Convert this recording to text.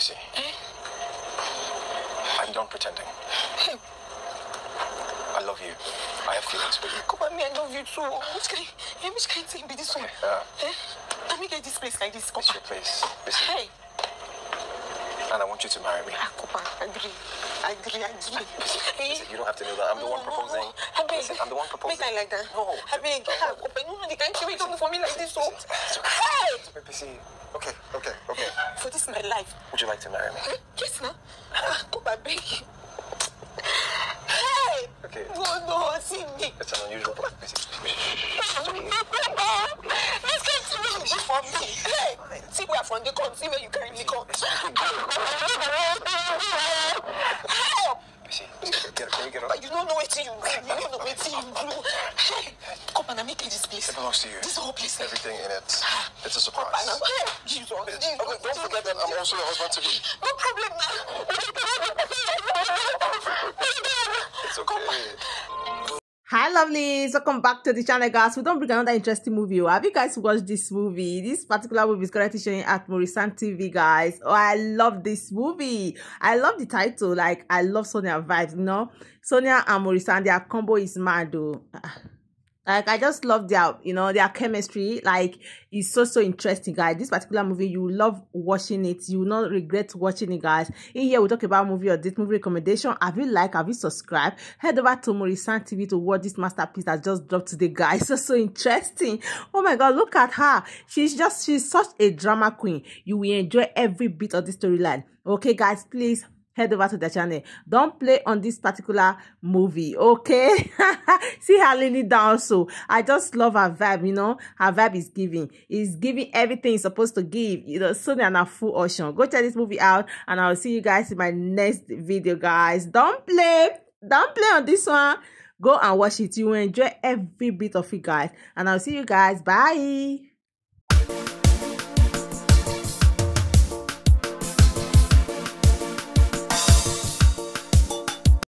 Prissy. Eh? I'm done pretending. I love you. I have feelings for you. Come on, me, I love you too. Which kind, eh, which kind thing be this one? Uh, Eh? Let me get this place like this, it's your place. Listen, Hey, and I want you to marry me. ah, Kopa, agree. Agree, agree. Eh? Listen, you don't have to know that. I'm the one proposing. I beg. Listen, I'm the one proposing. Make I like that. No. I beg. Ah, Kopa, no, no, the kind of way you for me like this, so. It's okay. Hey! It's okay. Okay, okay, okay. For this my life. Would you like to marry me? Eh? Yes, now. Ah, Kopa, beg you. Hey! Okay. No, no, see me. It's an unusual. This kind of thing is for me. Hey! See where from the come, see where you carry me come. Help! Prissy, get, get, can you get up? But you don't know what you do. You don't know what you do. Hey, come on, make it this place. It belongs to you. This whole place. Everything in it. Ah. It's a oh, surprise. now. Hey, Jesus. Okay, Jesus. don't forget that I'm also your husband to be. No problem now. It's okay. Hi lovelies, welcome back to the channel guys. We don't bring another interesting movie. oh. Have you guys watched this movie? This particular movie is currently showing at Maurice Sam TV guys. Oh, I love this movie. I love the title. Like, I love Sonia vibes, you know. Sonia and Maurice Sam, their combo is mad though. Like I just love their, you know, their chemistry. Like it's so so interesting, guys. This particular movie, you love watching it. You will not regret watching it, guys. In here, we talk about movie or this movie recommendation. Have you like? Have you subscribed? Head over to Maurice Sam TV to watch this masterpiece that just dropped today, guys. So so interesting. Oh my God, look at her. She's just she's such a drama queen. You will enjoy every bit of the storyline. Okay, guys, please head over to the channel. Don't play on this particular movie okay? See her leaning down so. I just love her vibe you know? Her vibe is giving. Is giving everything it's supposed to give. You know sonia and a full ocean go check this movie out and i'll see you guys in my next video guys. Don't play. Don't play on this one. Go and watch it. You will enjoy every bit of it guys. And i'll see you guys. Bye